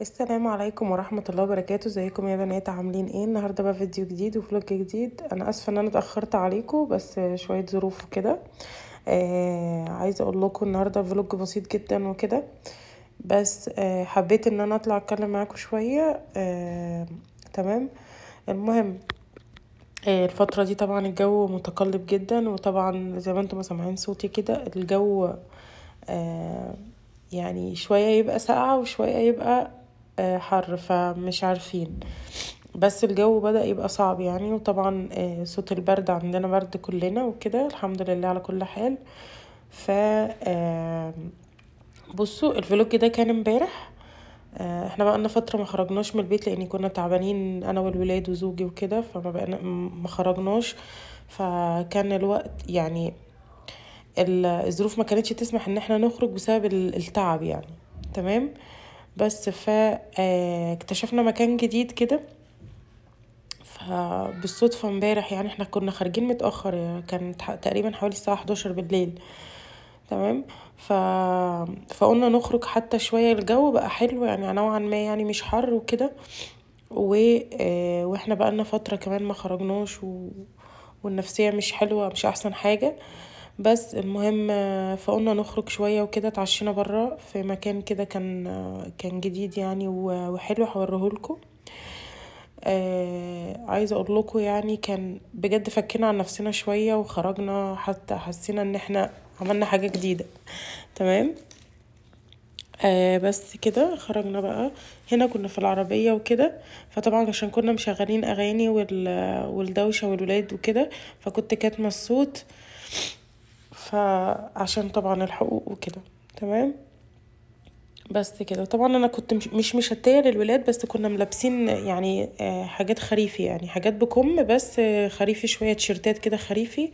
السلام عليكم ورحمة الله وبركاته. ازيكم يا بنات؟ عاملين إيه؟ النهاردة بقى فيديو جديد وفلوج جديد. أنا اسفة ان أنا اتأخرت عليكم بس شوية ظروف وكده. آه عايزة أقول لكم النهاردة فلوج بسيط جدا وكده. بس آه حبيت ان أنا اطلع اتكلم معاكم شوية. آه تمام؟ المهم آه الفترة دي طبعا الجو متقلب جدا وطبعا زي ما أنتم سامعين صوتي كده الجو آه يعني شوية يبقى ساقعة وشوية يبقى حر فمش عارفين. بس الجو بدأ يبقى صعب يعني وطبعا آه صوت البرد عندنا برد كلنا وكده الحمد لله على كل حال. ف آه بصوا الفلوج ده كان امبارح. آه إحنا بقالنا فترة ما خرجناش من البيت لأن كنا تعبانين أنا والولاد وزوجي وكده فما بقينا ما خرجناش. فكان الوقت يعني الظروف ما كانتش تسمح إن إحنا نخرج بسبب التعب يعني. تمام؟ بس فاكتشفنا مكان جديد كده. فبالصدفة امبارح يعني إحنا كنا خارجين متأخر كان تقريبا حوالي الساعة 11 بالليل. تمام؟ ف... فقلنا نخرج حتى شوية الجو بقى حلو يعني نوعا ما يعني مش حر وكده. و... آه وإحنا بقالنا فترة كمان ما خرجناش و... والنفسية مش حلوة مش أحسن حاجة. بس المهم فقلنا نخرج شوية وكده اتعشينا برا في مكان كده كان كان جديد يعني وحلو هوريهولكم. آه عايزه أقول لكم يعني كان بجد فكينا عن نفسنا شوية وخرجنا حتى حسينا إن إحنا عملنا حاجة جديدة. تمام؟ آه بس كده خرجنا بقى. هنا كنا في العربية وكده فطبعا عشان كنا مشغلين أغاني والدوشة والولاد وكده فكنت كاتمة الصوت. فعشان طبعا الحقوق وكده تمام؟ بس كده. طبعا أنا كنت مش مشتيه للولاد بس كنا ملابسين يعني حاجات خريفي يعني حاجات بكم بس خريفي شوية تيشرتات كده خريفي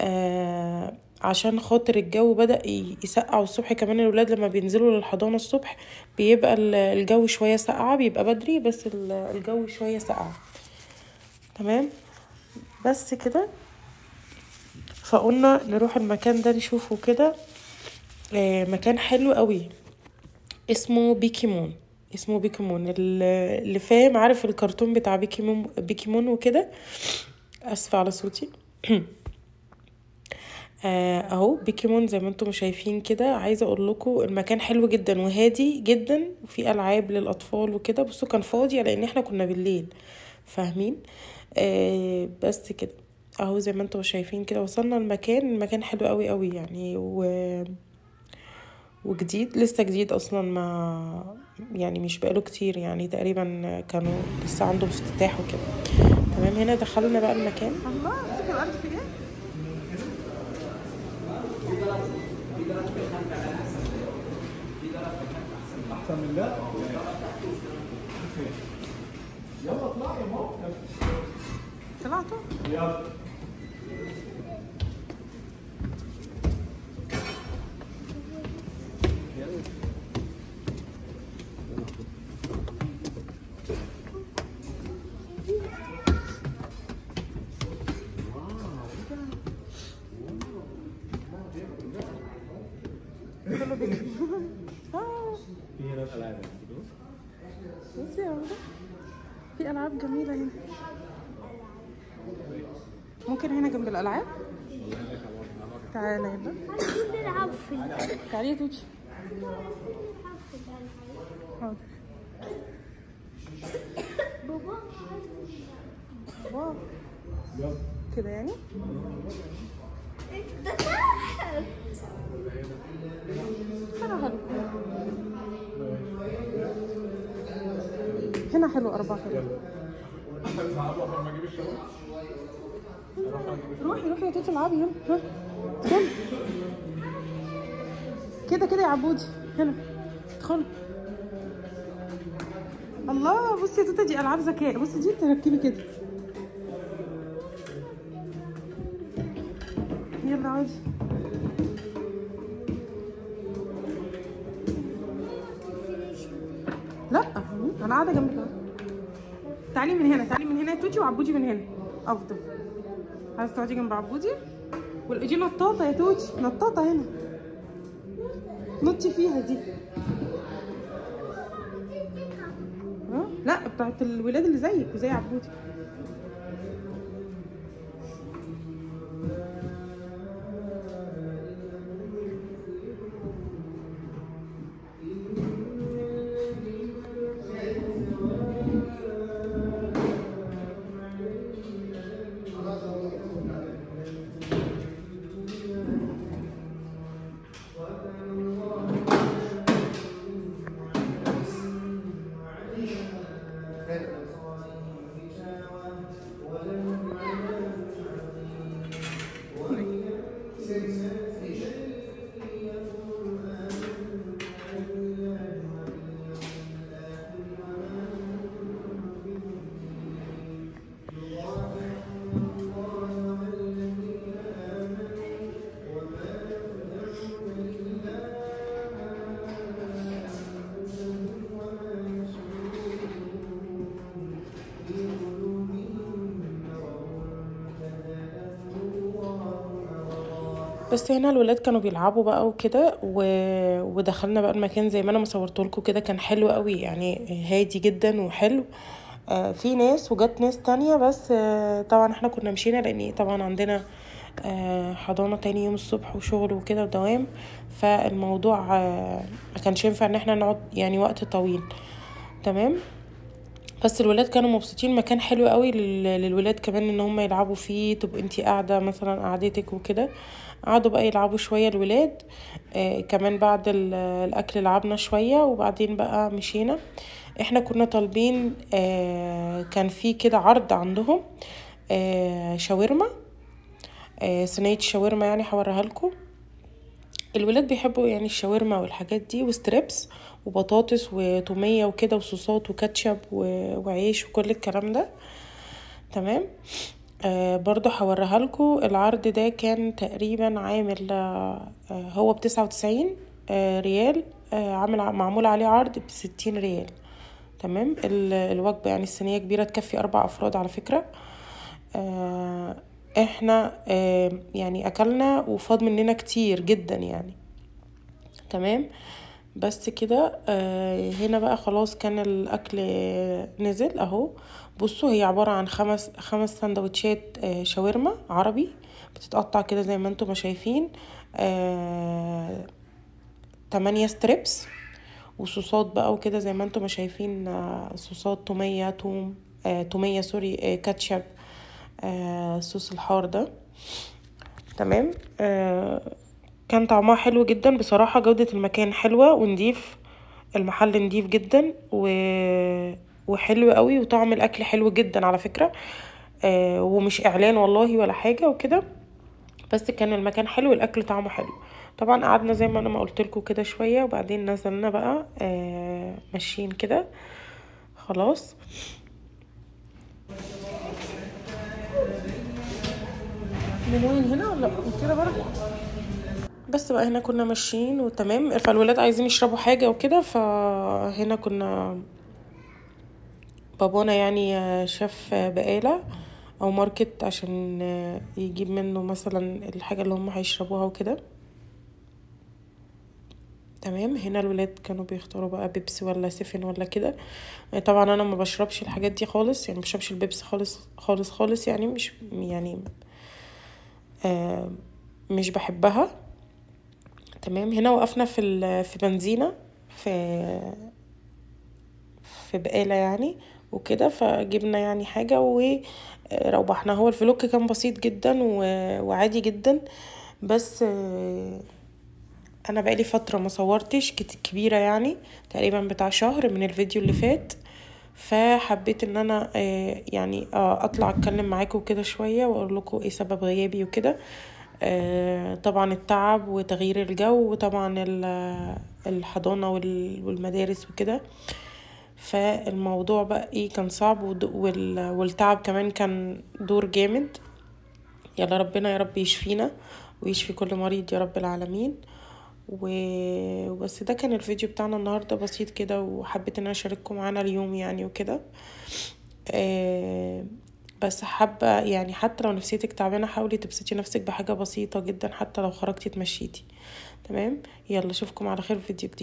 آه عشان خاطر الجو بدأ يسقع الصبح. كمان الولاد لما بينزلوا للحضانة الصبح بيبقى الجو شوية ساقعه بيبقى بدري بس الجو شوية ساقعه تمام؟ بس كده. فقلنا نروح المكان ده نشوفه كده. آه مكان حلو قوي. اسمه بيكيمون. اسمه بيكيمون. اللي فاهم عارف الكرتون بتاع بيكيمون بيكيمون وكده؟ اسفه على صوتي. آه أهو بيكيمون زي ما أنتم شايفين كده. عايزة أقول لكم المكان حلو جدا وهادي جدا وفي ألعاب للأطفال وكده. بصوا كان فاضي لأن إحنا كنا بالليل. فاهمين؟ آه بس كده. أهو زي ما أنتم شايفين كده وصلنا المكان المكان حلو قوي قوي يعني و وجديد لسه جديد أصلا ما يعني مش بقاله كتير يعني تقريبا كانوا لسه عندهم افتتاح وكده. تمام هنا دخلنا بقى المكان. الله امسك الأرض في أحسن من ده؟ يلا اطلعي يا ماما. طلعتوا؟ يلا. بصي يا عمرو في ألعاب جميلة هنا. ممكن هنا جنب الألعاب؟ تعالى يلا نلعب في. تعالي يا توتي حاضر. بابا. يلا كده يعني؟ حلو حلو هنا حلو أربعة حلو روحي روحي يا توتي العبي يلا ها ادخلي كده كده يا عبودي. هنا. ادخلي الله بصي يا توتة دي ألعاب ذكاء. بصي دي تركبي كده. أنا قاعدة جنبك. تعالي من هنا تعالي من هنا. يا توتي وعبودي من هنا. أفضل. عايزه تقعدي جنب عبودي؟ والايدي نطاطة يا توتي نطاطة هنا. نطي فيها دي. لا بتاعت الولاد اللي زيك وزي عبودي. بس هنا الولاد كانوا بيلعبوا بقى وكده و... ودخلنا بقى المكان زي ما أنا مصورته لكم كده كان حلو قوي يعني هادي جدا وحلو. آه في ناس وجت ناس تانية بس آه طبعا إحنا كنا مشينا لأن طبعا عندنا آه حضانة تاني يوم الصبح وشغل وكده ودوام. فالموضوع آه ما كانش ينفع إن إحنا نقعد يعني وقت طويل. تمام؟ بس الولاد كانوا مبسوطين مكان حلو قوي لل- للولاد كمان إن هم يلعبوا فيه تبقى انتي قاعدة مثلا قعدتك وكده. قعدوا بقى يلعبوا شوية الولاد آه كمان بعد ال- الأكل لعبنا شوية وبعدين بقى مشينا. إحنا كنا طالبين آه كان في كده عرض عندهم آه شاورما صينية شاورما يعني هوريها لكم. الولاد بيحبوا يعني الشاورما والحاجات دي وستريبس وبطاطس وتومية وكده وصوصات وكاتشب وعيش وكل الكلام ده. تمام؟ آه برضو هوريها لكم. العرض ده كان تقريبا عامل آه هو بتسعة وتسعين آه ريال آه عامل معمول عليه عرض بستين ريال. تمام؟ ال- الوجبة يعني الصينية كبيرة تكفي أربع أفراد على فكرة. آه إحنا يعني أكلنا وفاض مننا كتير جدا يعني. تمام؟ بس كده آه هنا بقى خلاص كان الأكل نزل أهو. بصوا هي عبارة عن خمس خمس سندوتشات آه شاورما عربي بتتقطع كده زي ما أنتم ما شايفين آه تمانية strips وصوصات بقى وكده زي ما أنتم ما شايفين صوصات تومية توم تومية sorry كاتشب آه صوص الحار ده. تمام؟ آه كان طعمها حلو جدا. بصراحة جودة المكان حلوة ونضيف المحل نضيف جدا و... وحلو قوي وطعم الأكل حلو جدا على فكرة. آه ومش إعلان والله ولا حاجة وكده. بس كان المكان حلو الأكل طعمه حلو. طبعا قعدنا زي ما أنا ما قلت لكم كده شوية وبعدين نزلنا بقى آه ماشيين كده. خلاص. من وين هنا ولا كده برضه؟ بس بقى هنا كنا ماشيين وتمام. فالولاد عايزين يشربوا حاجة وكده فهنا كنا بابانا يعني شاف بقالة أو ماركت عشان يجيب منه مثلا الحاجة اللي هم هيشربوها وكده. تمام. هنا الولاد كانوا بيختاروا بقى بيبسي ولا سيفن ولا كده. طبعا أنا ما بشربش الحاجات دي خالص يعني ما بشربش البيبسي خالص خالص خالص يعني مش يعني مش بحبها. تمام. هنا وقفنا في في بنزينة في في بقالة يعني وكده فجبنا يعني حاجة وروحنا هو الفلوك كان بسيط جدا وعادي جدا بس أنا بقالي فترة ما صورتش كبيرة يعني تقريبا بتاع شهر من الفيديو اللي فات. فحبيت إن أنا يعني أطلع أتكلم معاكم كده شوية وأقول لكم إيه سبب غيابي وكده. طبعا التعب وتغيير الجو وطبعا الحضانة والمدارس وكده. فالموضوع بقى إيه كان صعب والتعب كمان كان دور جامد. يلا ربنا يا رب يشفينا ويشفي كل مريض يا رب العالمين. وبس ده كان الفيديو بتاعنا النهاردة بسيط كده وحبيت إن أنا أشارككم معانا اليوم يعني وكده. آه بس حابة يعني حتى لو نفسيتك تعبانة حاولي تبسطي نفسك بحاجة بسيطة جدا حتى لو خرجتي تمشيتي تمام؟ يلا أشوفكم على خير في فيديو جديد.